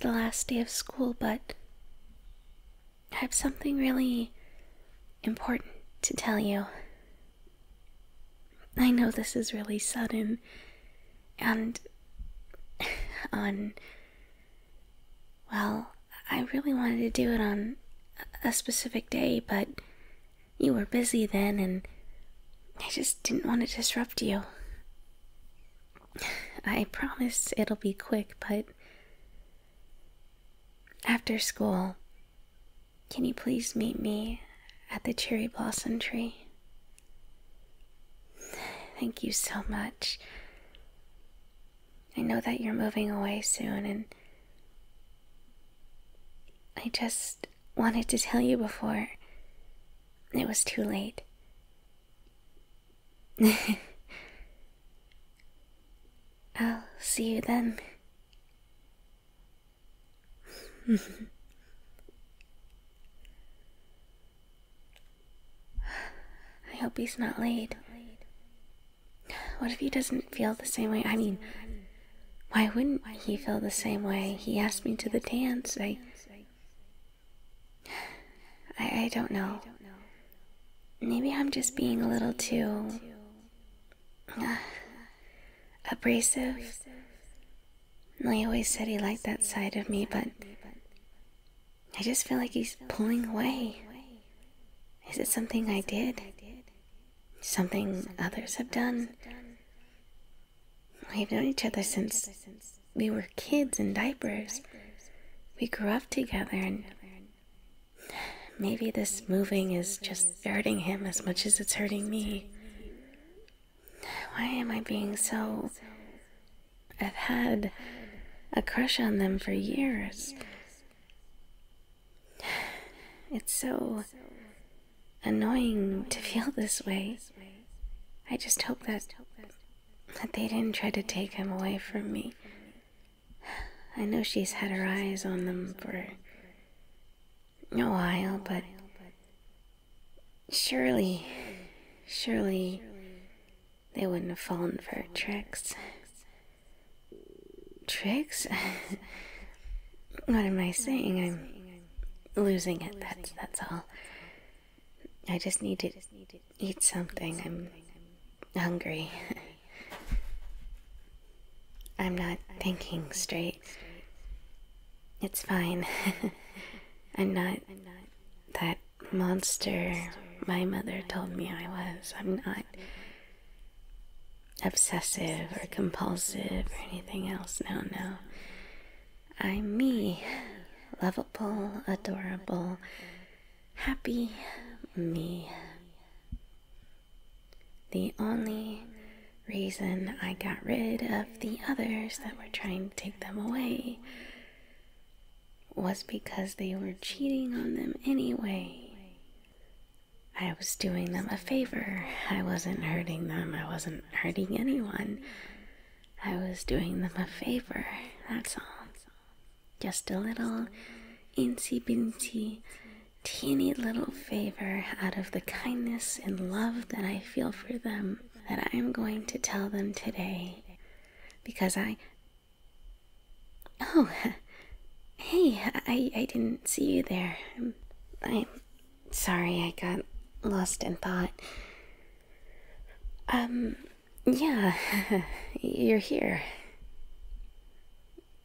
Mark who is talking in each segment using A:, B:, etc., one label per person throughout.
A: the last day of school, but I have something really important to tell you. I know this is really sudden and on. Well, I really wanted to do it on a specific day, but you were busy then and I just didn't want to disrupt you. I promise it'll be quick, but after school, can you please meet me at the cherry blossom tree? Thank you so much. I know that you're moving away soon, and I just wanted to tell you before it was too late. I'll see you then. I hope he's not late. What if he doesn't feel the same way? I mean, why wouldn't he feel the same way? He asked me to the dance. I. I, I don't know. Maybe I'm just being a little too. Uh, abrasive. I always said he liked that side of me, but I just feel like he's pulling away. Is it something I did? Something others have done? We've known each other since we were kids in diapers. We grew up together, and maybe this moving is just hurting him as much as it's hurting me. Why am I being so. I've had a crush on them for years. It's so annoying to feel this way. I just hope that that they didn't try to take him away from me. I know she's had her eyes on them for a while, but surely, surely they wouldn't have fallen for tricks. Tricks? what am I saying? I'm losing it. That's that's all. I just need to eat something. I'm hungry. I'm not thinking straight. It's fine. I'm not that monster my mother told me I was. I'm not obsessive or compulsive or anything else. No, no. I'm me. Lovable, adorable, happy me. The only reason I got rid of the others that were trying to take them away was because they were cheating on them anyway. I was doing them a favor. I wasn't hurting them. I wasn't hurting anyone. I was doing them a favor. That's all. Just a little insy bincy, teeny little favor out of the kindness and love that I feel for them that I am going to tell them today. Because I. Oh, hey, I, I didn't see you there. I'm, I'm sorry, I got lost in thought. Um, yeah, you're here.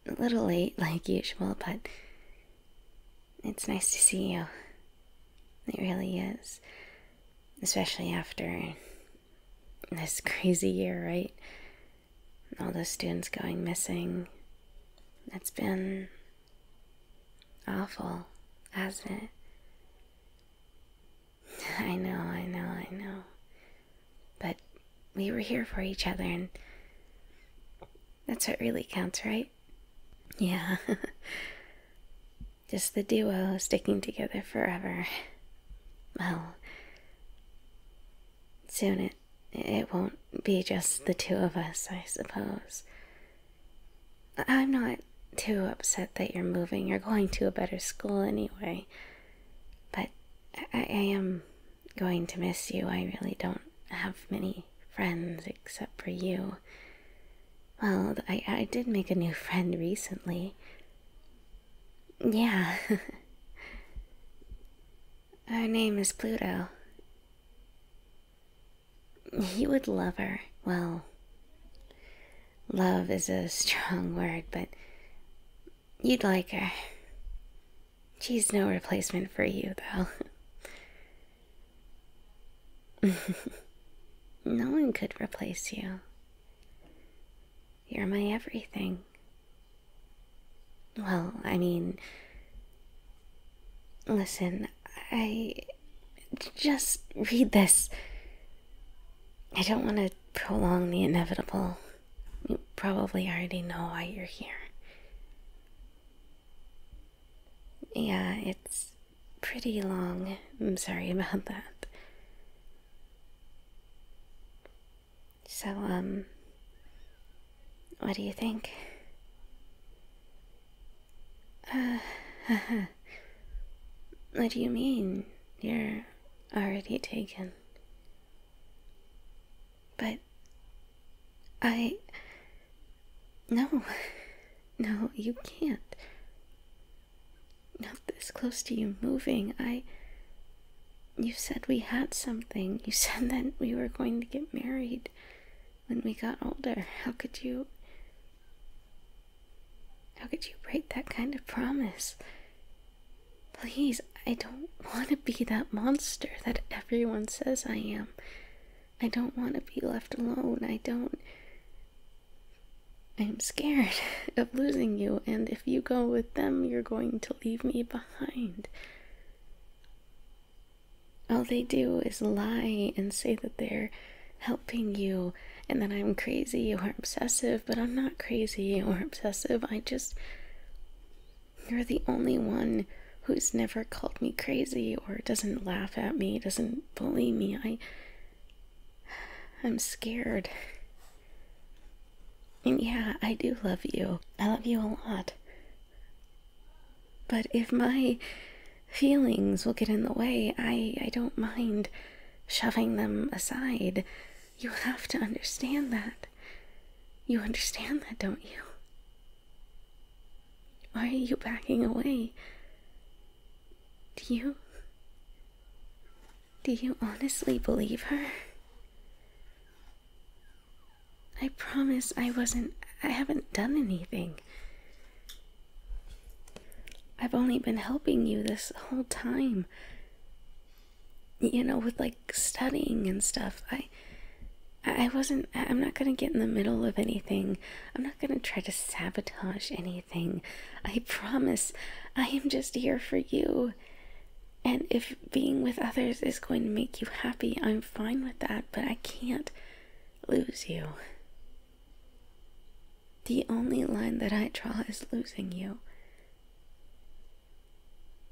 A: A little late, like usual, but it's nice to see you. It really is. Especially after this crazy year, right? All the students going missing. It's been awful, hasn't it? I know, I know, I know. But we were here for each other, and that's what really counts, right? Yeah. Just the duo sticking together forever. Well, soon it it won't be just the two of us, I suppose. I'm not too upset that you're moving. You're going to a better school anyway. But I, I am going to miss you. I really don't have many friends except for you. Well, I, I did make a new friend recently. Yeah. Her name is Pluto. He would love her. Well, love is a strong word, but you'd like her. She's no replacement for you, though. no one could replace you. You're my everything. Well, I mean, listen, I just read this. I don't want to prolong the inevitable. You probably already know why you're here. Yeah, it's pretty long. I'm sorry about that. So, um, what do you think? Uh, what do you mean? You're already taken. But I. No. No, you can't. Not this close to you moving. I. You said we had something. You said that we were going to get married when we got older. How could you. How could you break that kind of promise? Please, I don't want to be that monster that everyone says I am. I don't want to be left alone. I don't. I'm scared of losing you, and if you go with them, you're going to leave me behind. All they do is lie and say that they're helping you and that I'm crazy or obsessive, but I'm not crazy or obsessive. I just. You're the only one who's never called me crazy or doesn't laugh at me, doesn't bully me. I. I'm scared. And yeah, I do love you. I love you a lot. But if my feelings will get in the way, I, I don't mind shoving them aside. You have to understand that. You understand that, don't you? Why are you backing away? Do you. Do you honestly believe her? I promise I wasn't. I haven't done anything. I've only been helping you this whole time. You know, with like studying and stuff. I. I wasn't. I'm not gonna get in the middle of anything. I'm not gonna try to sabotage anything. I promise. I am just here for you. And if being with others is going to make you happy, I'm fine with that, but I can't lose you. The only line that I draw is losing you.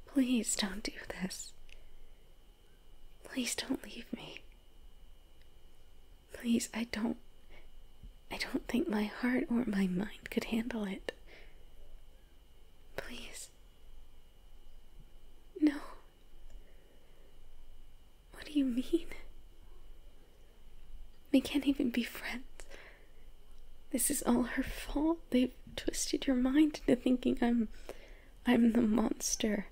A: Please don't do this. Please don't leave me. Please, I don't. I don't think my heart or my mind could handle it. Please. No. What do you mean? We can't even be friends. This is all her fault. They've twisted your mind into thinking I'm I'm the monster.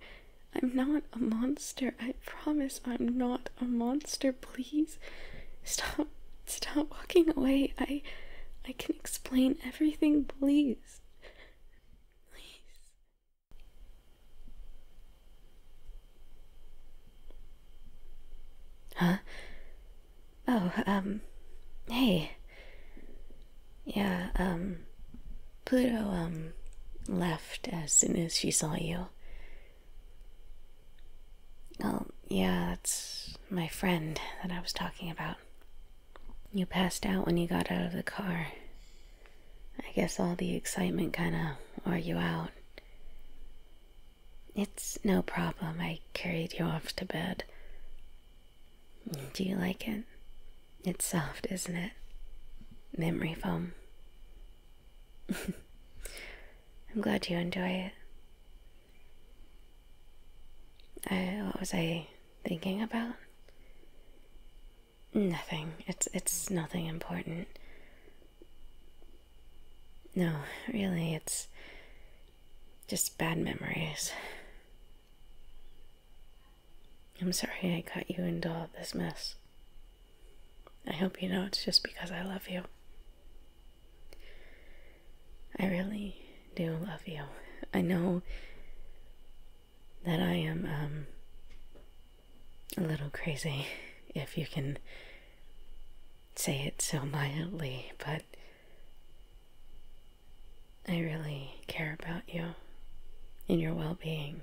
A: I'm not a monster. I promise I'm not a monster. Please stop stop walking away. I I can explain everything, please. Please. Huh? Oh, um, hey. Yeah, um, Pluto, um, left as soon as she saw you. Oh, yeah, that's my friend that I was talking about. You passed out when you got out of the car. I guess all the excitement kind of wore you out. It's no problem. I carried you off to bed. Do you like it? It's soft, isn't it? Memory foam. I'm glad you enjoy it. I, what was I thinking about? Nothing. It's it's nothing important. No, really, it's just bad memories. I'm sorry I got you into all this mess. I hope you know it's just because I love you. I really do love you. I know that I am um, a little crazy, if you can say it so mildly, but I really care about you and your well being.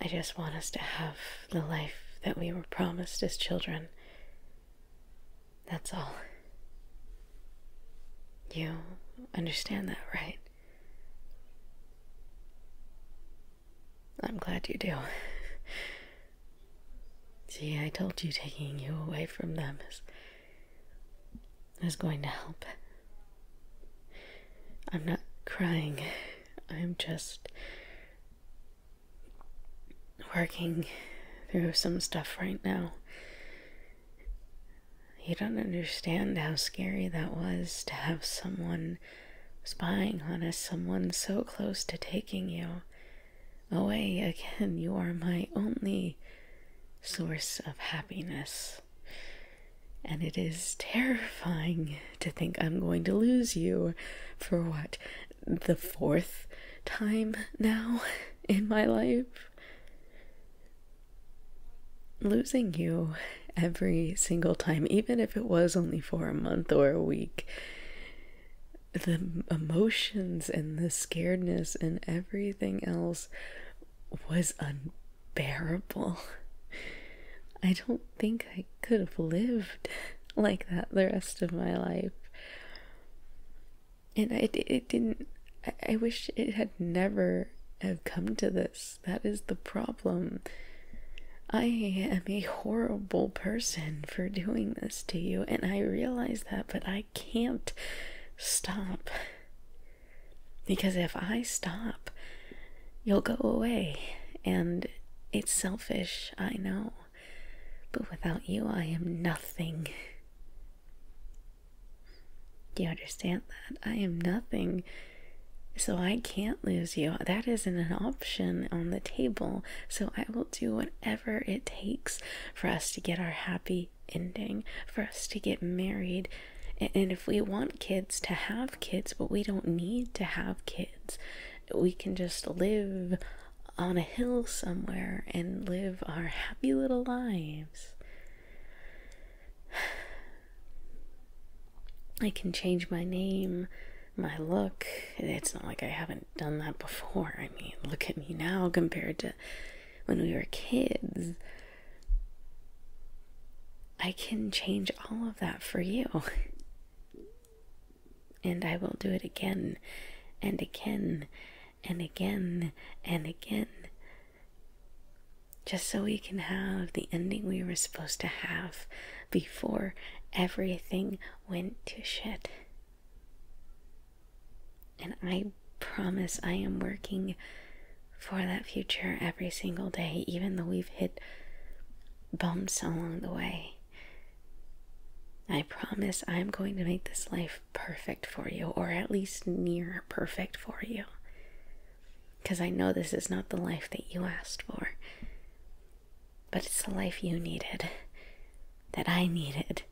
A: I just want us to have the life that we were promised as children. That's all. You understand that, right? I'm glad you do. See, I told you taking you away from them is, is going to help. I'm not crying. I'm just working through some stuff right now. You don't understand how scary that was to have someone spying on us, someone so close to taking you away again. You are my only source of happiness. And it is terrifying to think I'm going to lose you for what, the fourth time now in my life? Losing you every single time, even if it was only for a month or a week, the emotions and the scaredness and everything else was unbearable. I don't think I could have lived like that the rest of my life. And it, it didn't, I, I wish it had never have come to this. That is the problem. I am a horrible person for doing this to you, and I realize that, but I can't stop. Because if I stop, you'll go away, and it's selfish, I know. But without you, I am nothing. Do you understand that? I am nothing. So I can't lose you. That isn't an option on the table. So I will do whatever it takes for us to get our happy ending, for us to get married. And if we want kids, to have kids, but we don't need to have kids. We can just live on a hill somewhere and live our happy little lives. I can change my name, my look. It's not like I haven't done that before. I mean, look at me now compared to when we were kids. I can change all of that for you. And I will do it again and again and again and again. Just so we can have the ending we were supposed to have before everything went to shit. And I promise I am working for that future every single day, even though we've hit bumps along the way. I promise I'm going to make this life perfect for you, or at least near perfect for you. Because I know this is not the life that you asked for, but it's the life you needed, that I needed,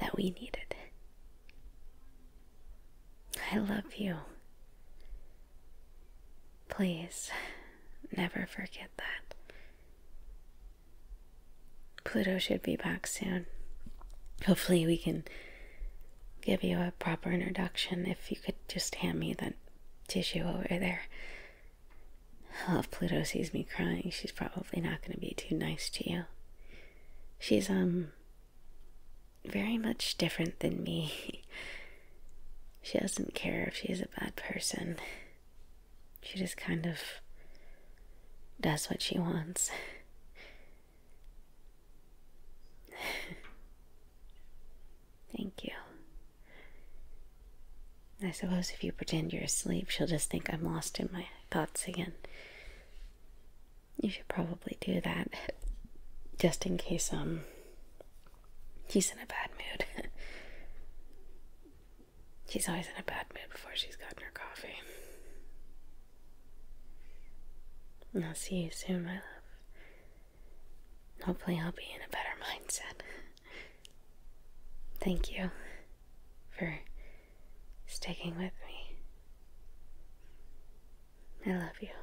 A: that we needed. I love you. Please, never forget that. Pluto should be back soon. Hopefully, we can give you a proper introduction if you could just hand me that tissue over there. Oh, if Pluto sees me crying, she's probably not going to be too nice to you. She's, um, very much different than me. she doesn't care if she's a bad person. She just kind of does what she wants. Thank you. I suppose if you pretend you're asleep, she'll just think I'm lost in my thoughts again. You should probably do that, just in case um he's in a bad mood. She's always in a bad mood before she's gotten her coffee. And I'll see you soon, my love. Hopefully, I'll be in a better mindset. Thank you for sticking with me. I love you.